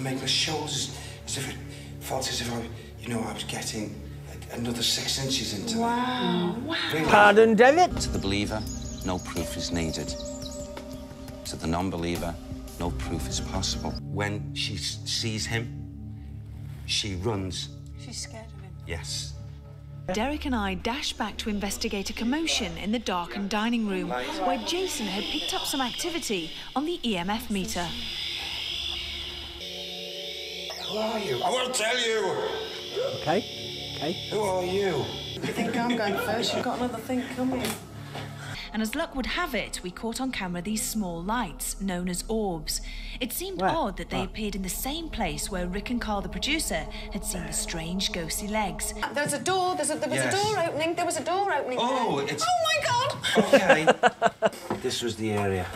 and make my shoulders as if it felt as if I, you know, I was getting a- another six inches into me. Wow. Wow. Really? Pardon, David? To the believer, no proof is needed. To the non believer, no proof is possible. When she sees him, she runs. She's scared of him. Yes. Derek and I dash back to investigate a commotion in the darkened dining room where Jason had picked up some activity on the EMF meter. Who are you? I won't tell you. Okay, okay. Who are you? I think I'm going first. You've got another thing coming. And as luck would have it, we caught on camera these small lights, known as orbs. It seemed Where? odd that they Ah. appeared in the same place where Rick and Karl, the producer, had seen the strange ghostly legs. There's a door. There's a, there was Yes. a door opening. There was a door opening. Oh, there. it's- Oh my God! Okay. this was the area.